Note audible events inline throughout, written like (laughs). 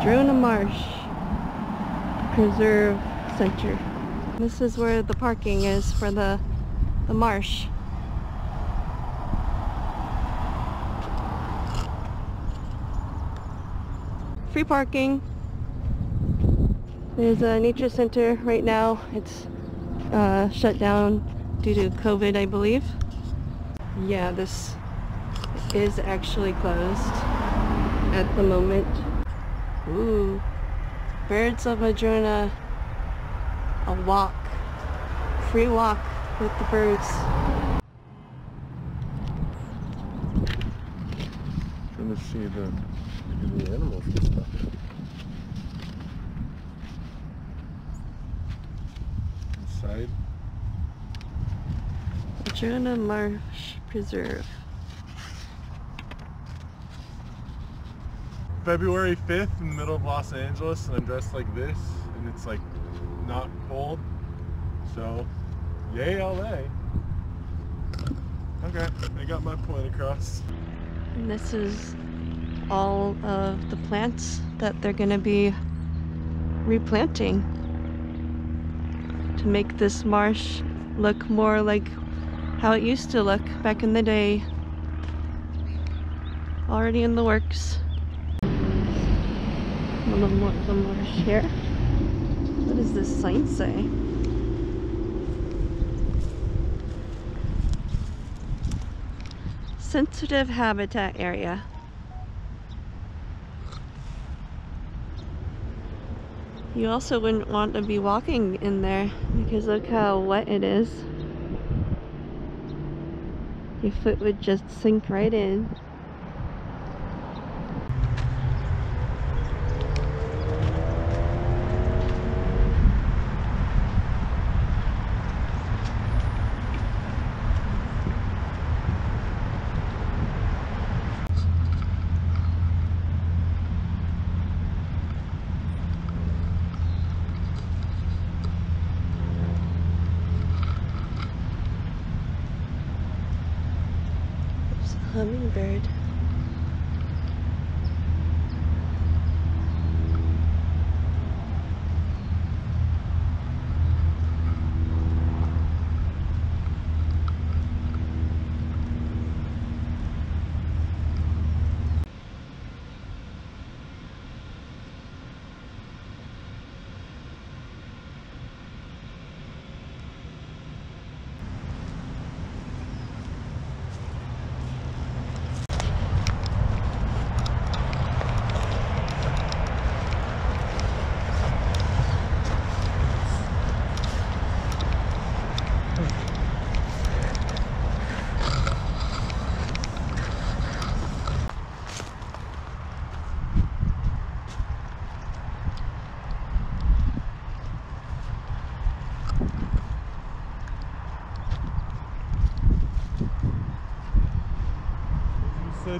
Madrona Marsh Preserve Center. This is where the parking is for the, the marsh. Free parking. There's a nature center right now. It's uh, shut down due to COVID, I believe. Yeah, this is actually closed at the moment. Ooh, Birds of Madrona, a walk, free walk with the birds. Trying to see the, the animals and stuff. Inside. Madrona Marsh Preserve. February 5th in the middle of Los Angeles and I'm dressed like this and it's like not cold. So, yay LA. Okay, I got my point across. And this is all of the plants that they're going to be replanting to make this marsh look more like how it used to look back in the day. Already in the works. A little more the marsh here. What does this sign say? Sensitive habitat area. You also wouldn't want to be walking in there because look how wet it is. Your foot would just sink right in. Hummingbird.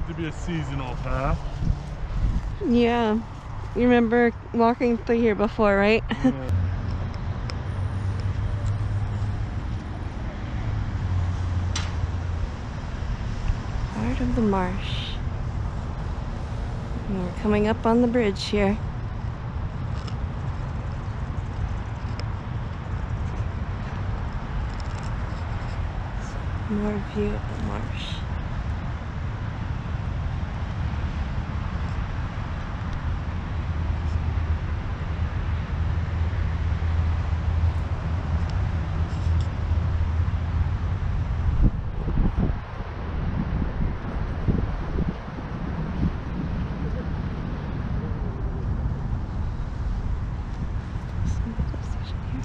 Said to be a seasonal path. Yeah. You remember walking through here before, right? (laughs) Yeah. Part of the marsh. And we're coming up on the bridge here. More view of the marsh. Some photo session here.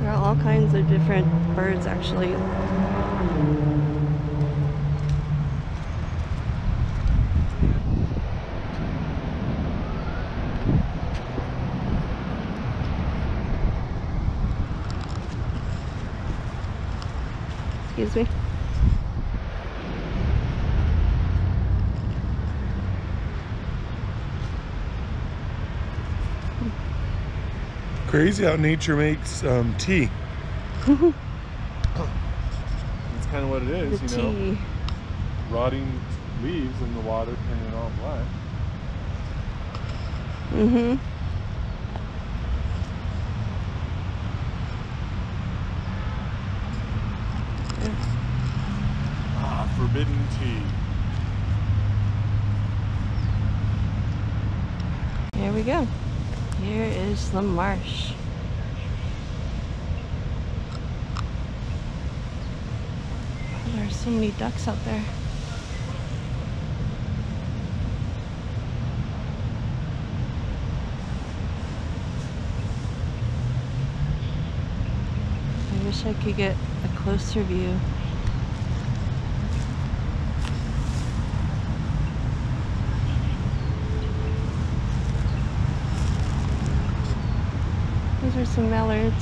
There are all kinds different birds actually. Excuse me. Crazy how nature makes um, tea. (laughs) That's kind of what it is, the you know. Rotting leaves in the water turning it all black. Mm-hmm. Ah, forbidden tea. Here we go. Here is the marsh. There are so many ducks out there. I wish I could get a closer view. These are some mallards.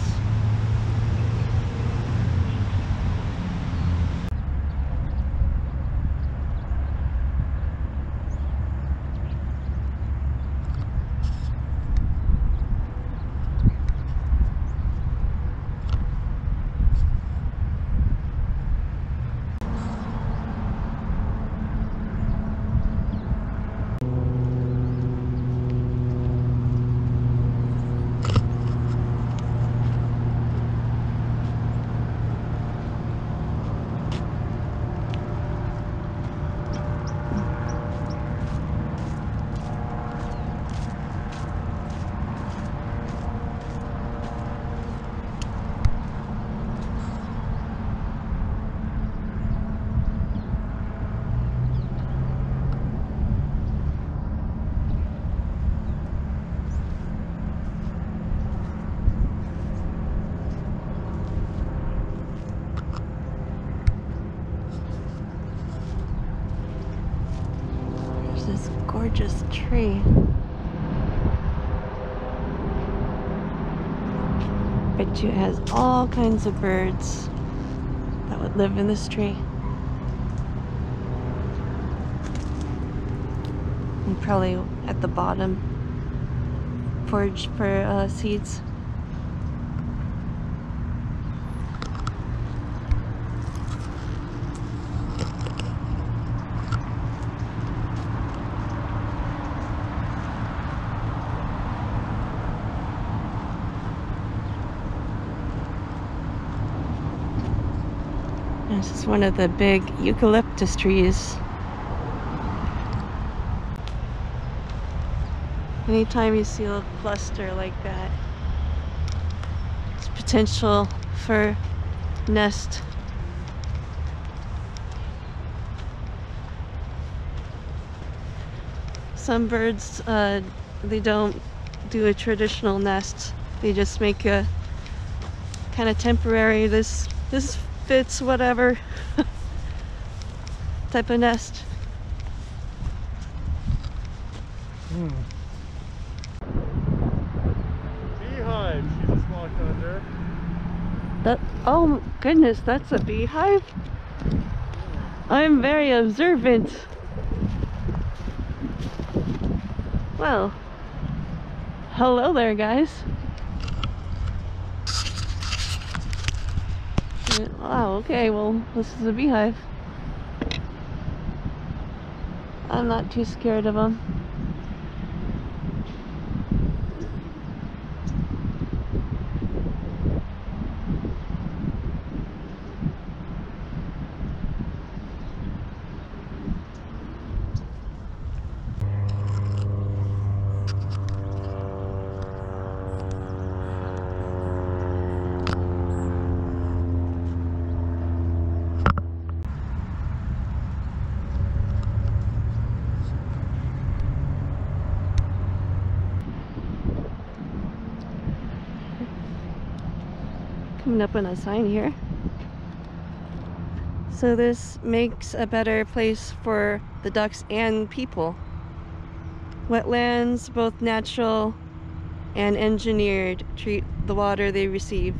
There's this gorgeous tree. Bet you it has all kinds of birds that would live in this tree. And probably at the bottom forage for uh, seeds. This is one of the big eucalyptus trees. Anytime you see a cluster like that, it's potential for nest. Some birds, uh, they don't do a traditional nest. They just make a kind of temporary. This this fits whatever (laughs) type of nest. Beehive, she just walked under. That oh goodness, that's a beehive. I'm very observant. Well, hello there, guys. Wow, okay, well, this is a beehive. I'm not too scared of them. Coming up on a sign here. So this makes a better place for the ducks and people. Wetlands, both natural and engineered, treat the water they receive.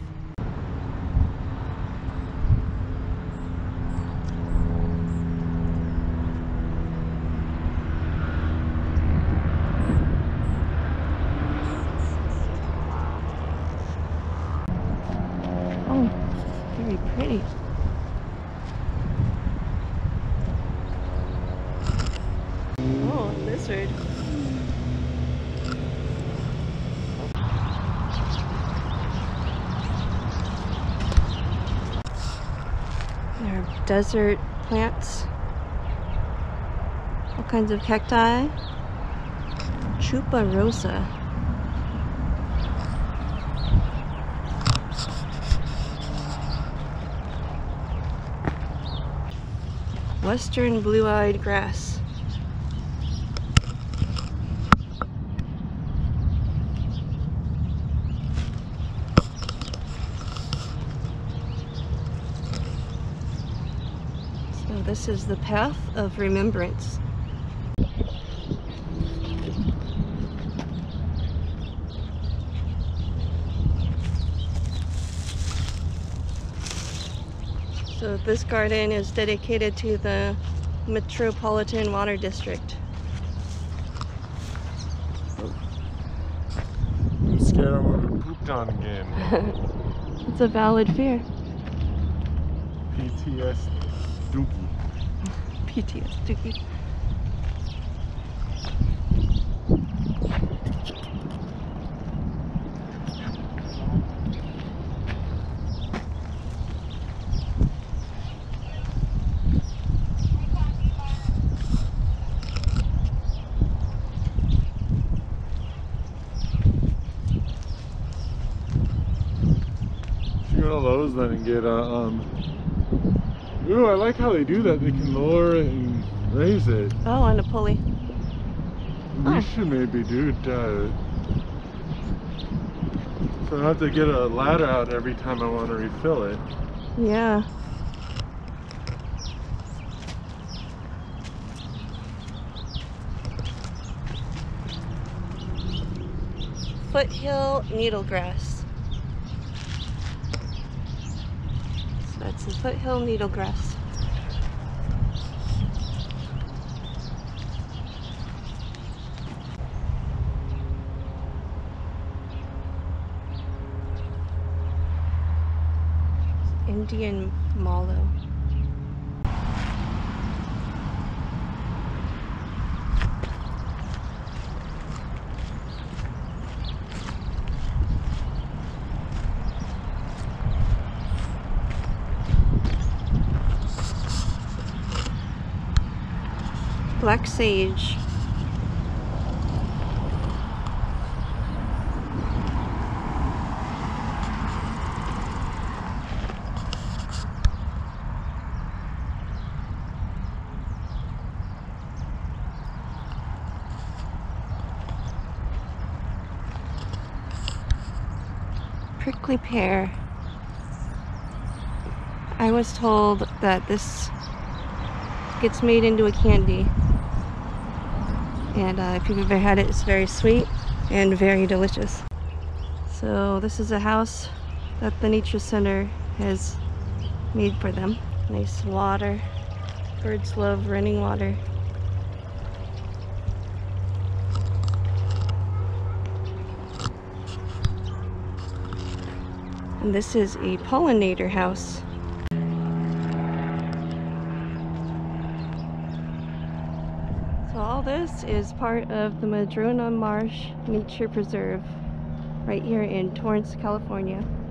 Pretty. Oh, lizard. There are desert plants. All kinds of cacti. Chupa rosa. Western blue-eyed grass. So this is the path of remembrance. So this garden is dedicated to the Metropolitan Water District. I'm scared I'm gonna be pooped on again. It's a valid fear. PTS Dookie. (laughs) PTSD. If you go to Lowe's then and get a, um, ooh, I like how they do that. They can lower it and raise it. Oh, on a pulley. We Oh. should maybe do that. So I have to get a ladder out every time I want to refill it. Yeah. Foothill needlegrass. That's the foothill needlegrass. Indian mallow. Black sage. Prickly pear. I was told that this gets made into a candy. And uh, if you've ever had it, it's very sweet and very delicious. So this is a house that the Nature Center has made for them. Nice water. Birds love running water. And this is a pollinator house. So this is part of the Madrona Marsh Nature Preserve right here in Torrance, California.